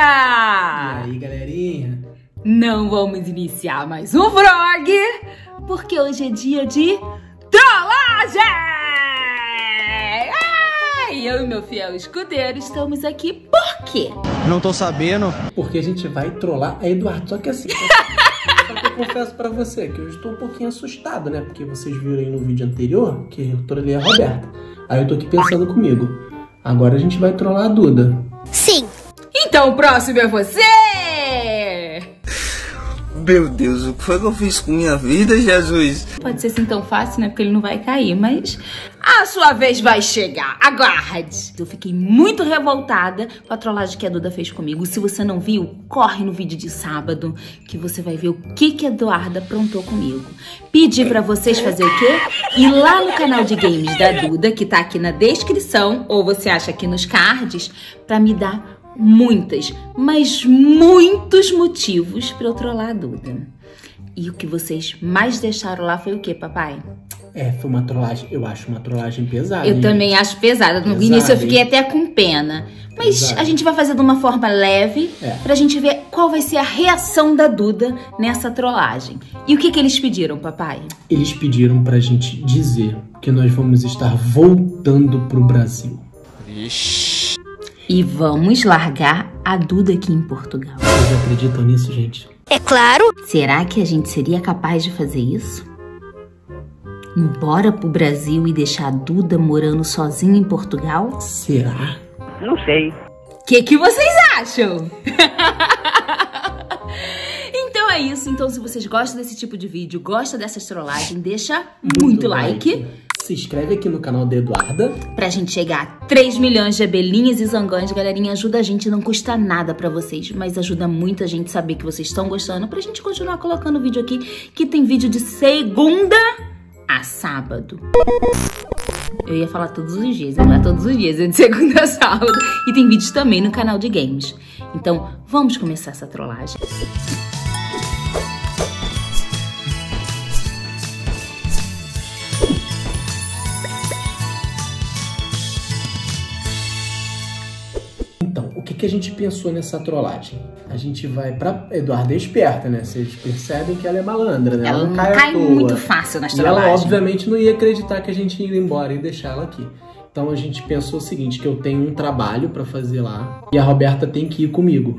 galera! E aí, galerinha? Não vamos iniciar mais um vlog, porque hoje é dia de trollagem! E eu e meu fiel escudeiro estamos aqui por quê? Não tô sabendo. Porque a gente vai trollar a Eduardo. Só que assim. só que eu confesso pra você que eu estou um pouquinho assustado, né? Porque vocês viram aí no vídeo anterior que eu trolei a Roberta. Aí eu tô aqui pensando comigo. Agora a gente vai trollar a Duda. Então o próximo é você! Meu Deus, o que foi que eu fiz com minha vida, Jesus? Pode ser assim tão fácil, né? Porque ele não vai cair, mas a sua vez vai chegar. Aguarde! Eu fiquei muito revoltada com a trollagem que a Duda fez comigo. Se você não viu, corre no vídeo de sábado que você vai ver o que que a Eduarda aprontou comigo. Pedi pra vocês fazer o quê? Ir lá no canal de games da Duda, que tá aqui na descrição, ou você acha aqui nos cards, pra me dar muitas, mas muitos motivos pra eu trollar a Duda. E o que vocês mais deixaram lá foi o quê, papai? É, foi uma trollagem. Eu acho uma trollagem pesada. Eu hein? também acho pesada. No Pesada, início eu fiquei hein? até com pena. Mas Pesada. a gente vai fazer de uma forma leve É. pra gente ver qual vai ser a reação da Duda nessa trollagem. E o que que eles pediram, papai? Eles pediram pra gente dizer que nós vamos estar voltando pro Brasil. E vamos largar a Duda aqui em Portugal. Vocês acreditam nisso, gente? É claro. Será que a gente seria capaz de fazer isso? Embora pro Brasil e deixar a Duda morando sozinha em Portugal? Será? O que, que vocês acham? então é isso. Então, se vocês gostam desse tipo de vídeo, gostam dessas trollagens, deixa muito, like, Se inscreve aqui no canal da Eduarda. pra gente chegar a 3 milhões de abelhinhas e zangões. Galerinha, ajuda a gente, não custa nada pra vocês, mas ajuda muito a gente saber que vocês estão gostando pra gente continuar colocando vídeo aqui, que tem vídeo de segunda a sábado. Eu ia falar todos os dias, não é todos os dias, é de segunda a sábado. E tem vídeos também no canal de games. Então, vamos começar essa trollagem. Que, que a gente pensou nessa trollagem? A gente vai pra. Eduarda é esperta, né? Vocês percebem que ela é malandra, né? Ela não à cai toa. muito fácil nas E ela, trollagens. obviamente, não ia acreditar que a gente ia embora e deixar ela aqui. Então a gente pensou o seguinte: que eu tenho um trabalho pra fazer lá e a Roberta tem que ir comigo.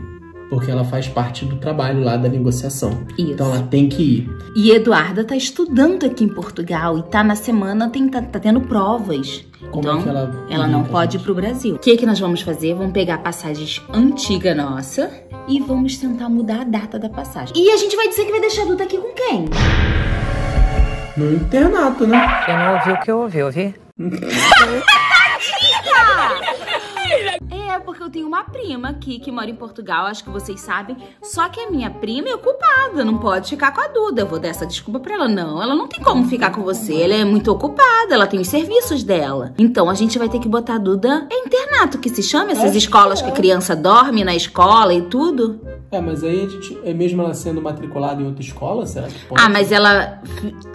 Porque ela faz parte do trabalho lá da negociação. Isso. Então ela tem que ir. E Eduarda tá estudando aqui em Portugal e tá na semana, tem, tá, tá tendo provas. Como então, é que ela ela não pode ir pro Brasil. O que que nós vamos fazer? Vamos pegar passagens antiga nossa e vamos tentar mudar a data da passagem. E a gente vai dizer que vai deixar a Duda aqui com quem? No internato, né? Eu não ouvi o que eu ouvi, ouvi? É, porque eu tenho uma prima aqui que mora em Portugal, acho que vocês sabem. Só que a minha prima é ocupada, não pode ficar com a Duda. Eu vou dar essa desculpa pra ela. Não, ela não tem como ficar com você. Ela é muito ocupada, ela tem os serviços dela. Então a gente vai ter que botar a Duda. É internato que se chama? Essas Acho escolas que que é. a criança dorme na escola e tudo? É, mas aí a gente. É mesmo ela sendo matriculada em outra escola, será que pode? Ah, mas ela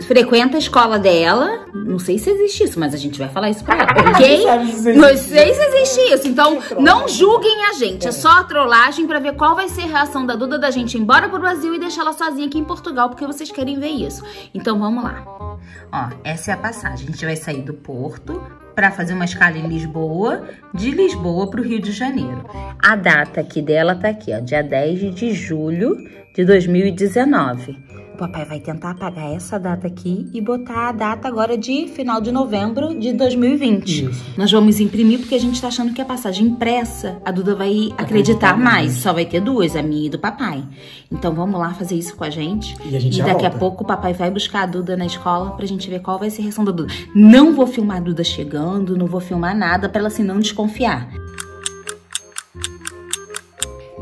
frequenta a escola dela. Não sei se existe isso, mas a gente vai falar isso pra ela, ok? Não sei se existe isso. Então, não julguem a gente. É só a trollagem pra ver qual vai ser a reação da Duda da gente ir embora pro Brasil e deixar ela sozinha aqui em Portugal, porque vocês querem ver isso. Então, vamos lá. Ó, essa é a passagem. A gente vai sair do Porto pra fazer uma escala em Lisboa, de Lisboa pro Rio de Janeiro. A data aqui dela tá aqui, ó, dia 10 de julho de 2019. O papai vai tentar apagar essa data aqui e botar a data agora de final de novembro de 2020. Isso. Nós vamos imprimir porque a gente tá achando que a passagem impressa, a Duda vai acreditar acreditar mais. mais. Só vai ter duas, a minha e do papai. Então vamos lá fazer isso com a gente. E a gente já daqui a volta. pouco o papai vai buscar a Duda na escola pra gente ver qual vai ser a reação da Duda. Não vou filmar a Duda chegando, não vou filmar nada pra ela assim não desconfiar.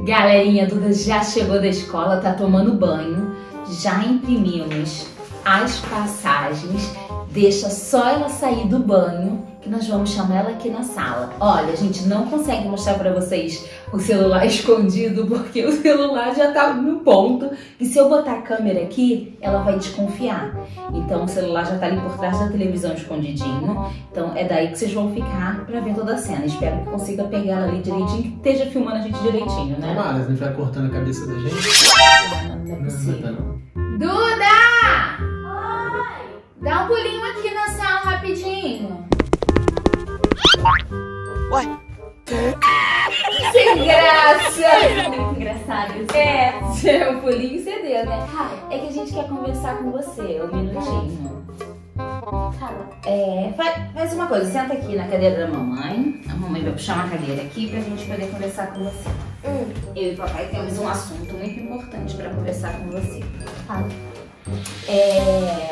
Galerinha, a Duda já chegou da escola, tá tomando banho. Já imprimimos as passagens Deixa só ela sair do banho que nós vamos chamar ela aqui na sala. Olha, a gente não consegue mostrar para vocês o celular escondido porque o celular já tá no ponto e se eu botar a câmera aqui, ela vai desconfiar. Então o celular já tá ali por trás da televisão escondidinho. Então é daí que vocês vão ficar para ver toda a cena. Espero que consiga pegar ela ali direitinho, que esteja filmando a gente direitinho, né? Tomara, a gente vai cortando a cabeça da gente. Não, não é Não, não possível. tá não. Duda! Dá um pulinho aqui na sala rapidinho. Ué? Sem graça! Muito engraçado isso. É, é um pulinho você deu, né? É que a gente quer conversar com você, um minutinho. É, faz, faz uma coisa, senta aqui na cadeira da mamãe. A mamãe vai puxar uma cadeira aqui pra gente poder conversar com você. Eu e o papai temos um assunto muito importante pra conversar com você. É,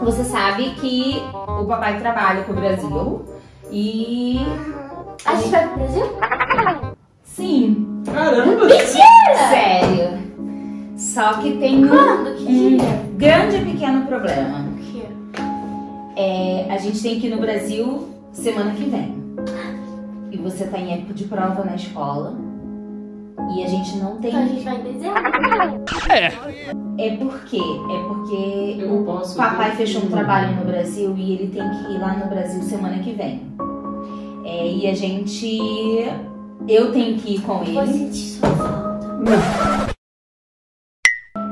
você sabe que o papai trabalha com o Brasil e. A gente vai pro Brasil? Sim, Caramba! sério. Só que tem um, Quando? Que um grande e pequeno problema. O quê? É, a gente tem que ir no Brasil semana que vem. E você tá em época de prova na escola. E a gente não tem. Então a gente vai em dezembro? É porque é porque Eu não o posso. papai fechou um trabalho no Brasil e ele tem que ir lá no Brasil semana que vem. É, e a gente. Eu tenho que ir com Vou ele. sentir sua falta.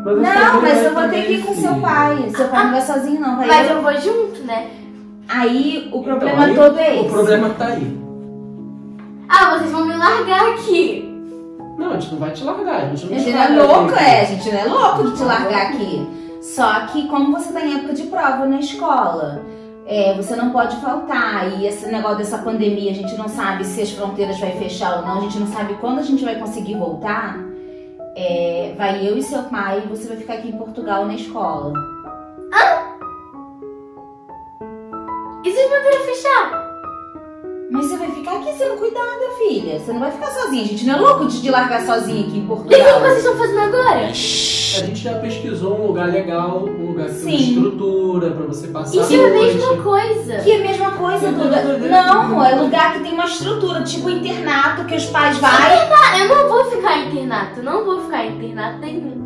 Mas Não, mas eu vou também, ter que ir com seu pai. Seu pai não vai sozinho, não. Vai Mas eu. eu vou junto, né? Aí o Então, problema aí, todo é esse. O problema tá aí. Ah, vocês vão me largar aqui. Não, a gente não vai te largar. A gente não A te gente não é louco, aqui. é. A gente não é louco de te largar aqui. Só que como você tá em época de prova na escola, é, você não pode faltar. E esse negócio dessa pandemia, a gente não sabe se as fronteiras vai fechar ou não. A gente não sabe quando a gente vai conseguir voltar. É, vai eu e seu pai e você vai ficar aqui em Portugal na escola. E se fronteiras fechar? Mas você vai ficar aqui sendo cuidada, filha. Você não vai ficar sozinha. A gente não é louco de te largar sozinha aqui em E o que Portugal. vocês estão fazendo agora? A gente já pesquisou um lugar legal, um lugar que tem estrutura pra você passar Isso é a mesma coisa. Que é a mesma coisa, Duda. Não, é lugar que tem uma estrutura, tipo internato, que os pais vai. Ah, eu não vou ficar em internato. Não vou ficar em internato nenhum.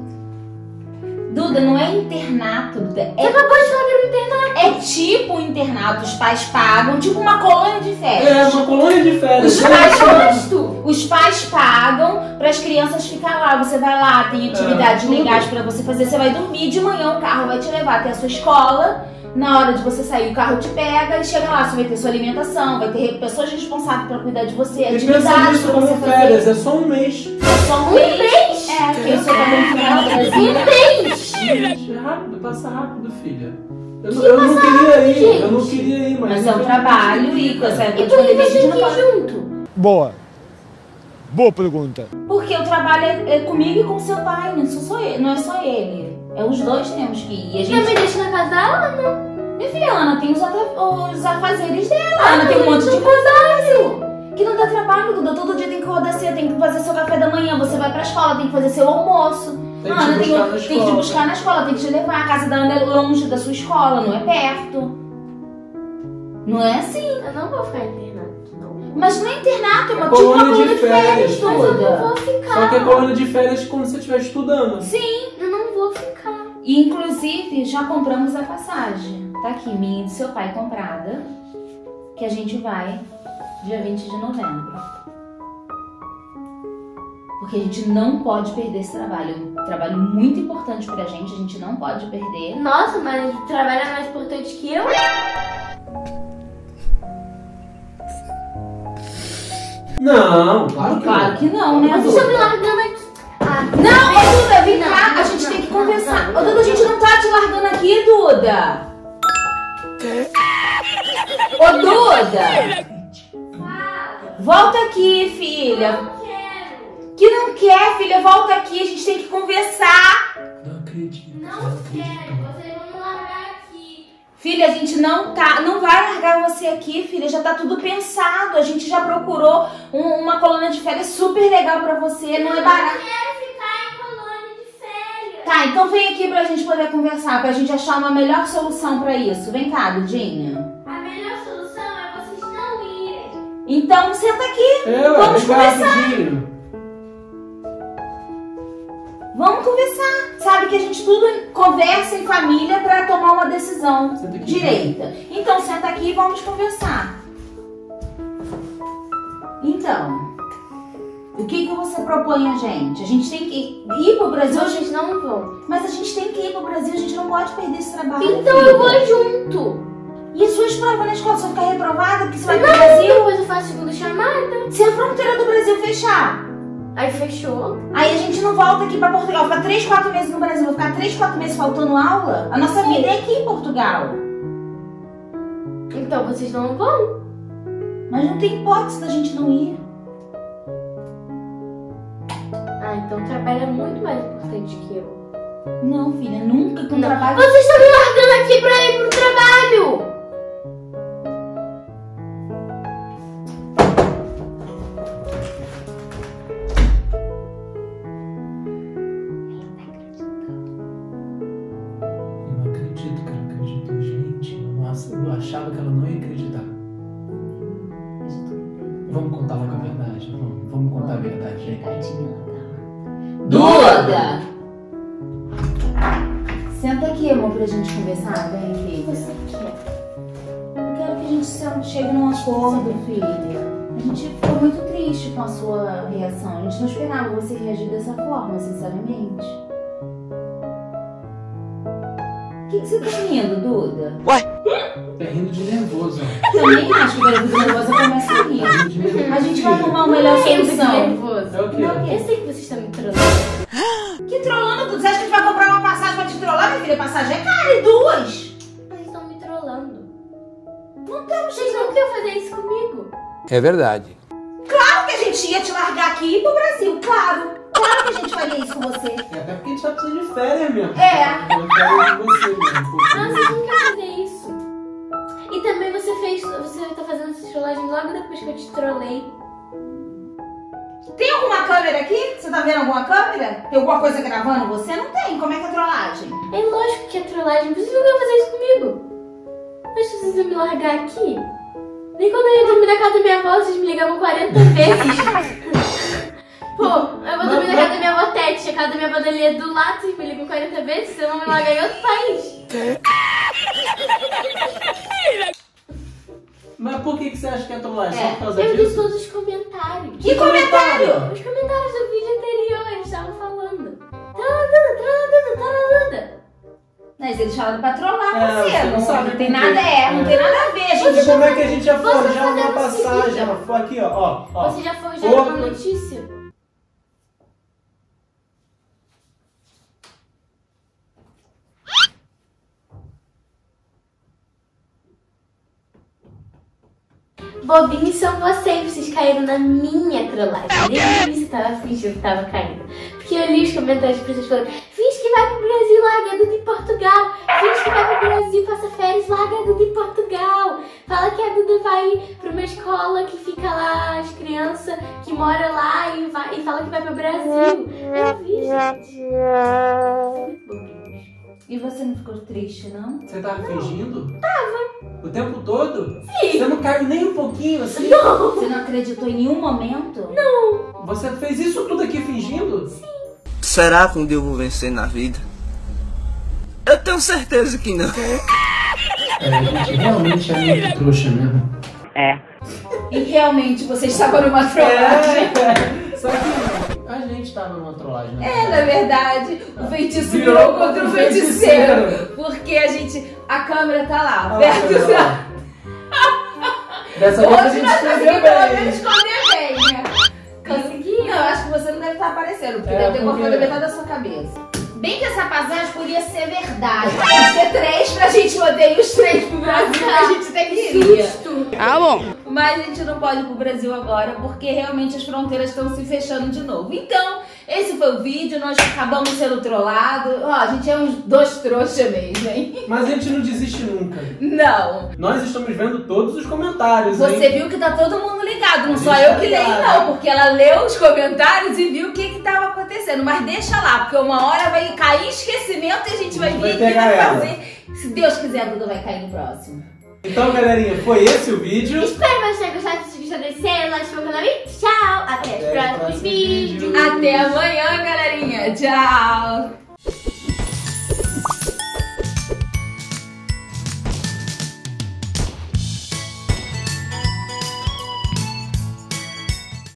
Duda, não é internato, Duda. Você É, acabou de falar que um internato. é tipo um internato. Os pais pagam, tipo uma colônia de É, férias. uma colônia de férias. Os pais, Gosto. os pais pagam para as crianças ficar lá. Você vai lá, tem atividades É, legais para você fazer. Você vai dormir de manhã, o carro vai te levar até a sua escola. Na hora de você sair, o carro te pega e chega lá. Você vai ter sua alimentação, vai ter pessoas responsáveis para cuidar de você, E pensa nisso como você fazer. férias, é só um mês. É só um mês. É, porque tá muito no Brasil. Um mês. Gente, é rápido, passa rápido, filha. Eu, não- eu não queria ir, gente? eu não queria ir, mas. Mas é um trabalho e com essa E de por que você gente tem não que ir pode. junto? Boa. Boa pergunta. Porque o trabalho é, é comigo e com seu pai, não, sou só ele, não é só ele. É os dois temos que ir. E a me gente. deixa na casa da Ana. Minha filha, a Ana tem os, atra- os afazeres dela. A Ana tem um monte de coisa. Que não dá trabalho, Duda. Todo dia tem que rodar cedo, tem que fazer seu café da manhã, você vai pra escola, tem que fazer seu almoço. Tem que Ana te tem, buscar na tem que te escola. buscar na escola, tem que te levar. A casa da Ana é longe da sua escola, não é perto. Não é assim. Eu não vou ficar internato, não. Mas não é internato, é uma É tipo uma colônia de coluna de férias, férias. Mas eu não vou ficar. Só que é colônia de férias quando você estiver estudando. Eu não vou ficar. E inclusive já compramos a passagem. Tá aqui, minha e do seu pai comprada. Que a gente vai dia 20 de novembro. Porque a gente não pode perder esse trabalho. É um trabalho muito importante pra gente, a gente não pode perder. Nossa, mas o trabalho é mais importante que eu? Não, claro que Claro não. que não, né, Vocês estão me Duda? largando aqui. Ah, Não, ô Duda, vem Não, cá, a gente não, tem que conversar. Ô Duda, a gente não tá te largando aqui, Duda. Ô Duda! Volta aqui, filha. Não. Que não quer, filha, volta aqui, a gente tem que conversar. Não acredito. Não acredito. quero. Vocês vão me largar aqui. Filha, a gente não tá, não vai largar você aqui, filha, já tá tudo pensado. A gente já procurou um- uma colônia de férias super legal pra você, não é Eu barato. quero ficar em colônia de férias. Tá, então vem aqui pra gente poder conversar, pra gente achar uma melhor solução pra isso. Vem cá, Dudinha. A melhor solução é vocês não irem. Então senta aqui. É, ué, Vamos cá, conversar. rapidinho. Conversar. Sabe que a gente tudo conversa em família pra tomar uma decisão direita. Então senta aqui e vamos conversar. Então, o que que você propõe a gente? A gente tem que ir pro Brasil, a gente- não vão. mas a gente tem que ir pro Brasil, a gente não pode perder esse trabalho. Então eu vou junto. E as suas provas na escola, você vai ficar reprovada porque você vai pro Não, Brasil? depois eu faço segunda chamada. Se a fronteira do Brasil fechar, Aí fechou. aí a gente não volta aqui pra Portugal, ficar 3, 4 meses no Brasil, vou ficar 3, 4 meses faltando aula. A nossa vida é aqui em Portugal. Então vocês não vão. Mas não tem hipótese da gente não ir. Ah, então o trabalho é muito mais importante que eu. Não, filha, nunca que um trabalho. Vocês estão me largando aqui pra ir pro trabalho. Verdade, gente. Duda! Senta aqui, amor, pra gente conversar. Vem aqui. Você quer? Eu quero que a gente chegue num acordo, filha. A gente ficou muito triste com a sua reação. A gente não esperava você reagir dessa forma, sinceramente. O que, que você tá rindo, Duda? Tá rindo de nervoso. Também acho que quando eu nervosa começa a rir. A gente vai arrumar uma melhor Eu solução. nervoso. É o quê? Não, Eu sei que vocês estão me trollando. Que trollando? Você acha que a gente vai comprar uma passagem pra te trollar, minha filha? Passagem é cara, e duas. Vocês estão me trollando. Não estamos. Vocês não querem fazer isso comigo. É verdade. Claro que a gente ia te largar aqui e ir pro Brasil, claro. Claro que a gente faria isso com você. É até porque a gente tá precisando de férias mesmo. É. Eu quero de você mesmo. porque- Não, vocês não querem fazer isso. E também você fez. Você tá fazendo essa trollagem logo depois que eu te trolei. Tem alguma câmera aqui? Você tá vendo alguma câmera? Tem alguma coisa gravando você? Não tem. Como é que é trollagem? É lógico que é trollagem. Vocês não iam fazer isso comigo. Mas vocês iam me largar aqui. Nem quando eu ia dormir na casa da minha avó, vocês me ligavam 40 vezes. Pô, eu vou dormir na casa da minha avó Tete. A casa da minha avó ali é do lado, vocês me ligam 40 vezes, vocês vão me largar em outro país. Mas por que, que você acha que é trollagem? Só É, por causa Eu li disso? todos os comentários. Que comentário? Os comentários do vídeo anterior, eles estavam falando. Traladuda, traladuda, traladuda. Mas eles falaram pra trollar É, você. você não Não, sabe não tem por quê. nada, é, não É. tem nada a ver, gente. Como é que a gente ia Você forjar uma fazendo passagem? seguinte, ó. Ó, Aqui, ó, ó. ó. Você já forjaram uma notícia? Bobinhos são vocês, vocês caíram na minha trollagem. Desde o início eu tava fingindo que tava caindo. Porque eu li os comentários de pessoas falando: finge que vai pro Brasil, larga Duda em Portugal. Finge que vai pro Brasil, passa férias, larga Duda em Portugal. Fala que a Duda vai pra uma escola que fica lá, as crianças que moram lá e, vai, e fala que vai pro Brasil. Eu vi, gente. Muito bobinhos. E você não ficou triste, não? Você tava fingindo? Tava. O tempo todo? Sim. Você não caiu nem um pouquinho assim? Você não acreditou em nenhum momento? Não. Você fez isso tudo aqui fingindo? Será que um dia eu vou vencer na vida? Eu tenho certeza que não. É, a gente realmente é muito trouxa mesmo. E realmente você estava numa trollagem. É, só que a gente tava numa trollagem, né? É, na verdade, o feitiço Virou virou contra o feiticeiro. feiticeiro. Porque a gente. A câmera tá lá, Ah, perto da. lá. Dessa vez a Hoje gente pelo bem. menos esconder bem, né? Consegui? Não, eu acho que você não deve estar aparecendo, porque É, deve ter porque- cortado metade da sua cabeça. Bem que essa passagem podia ser verdade. Podia ter três pra gente poder ir os três pro Brasil que a gente até queria. Susto. Mas a gente não pode ir pro Brasil agora porque realmente as fronteiras estão se fechando de novo. Então, Esse foi o vídeo, nós acabamos sendo trollados. Ó, a gente é uns dois trouxas mesmo, hein? Mas a gente não desiste nunca. Não. Nós estamos vendo todos os comentários, Você hein? viu que tá todo mundo ligado, não A só eu tá que leio, não, porque ela leu os comentários e viu o que que tava acontecendo. Mas deixa lá, porque uma hora vai cair esquecimento e a gente vai A gente vir vai aqui e vai ela. fazer. Se Deus quiser, a Duda vai cair no próximo. Então, galerinha, foi esse o vídeo. Espero que vocês tenham gostado desse vídeo. Deixe like no canal e tchau! Até, Até os o próximos próximo vídeos. vídeo. Até amanhã, galerinha. Tchau.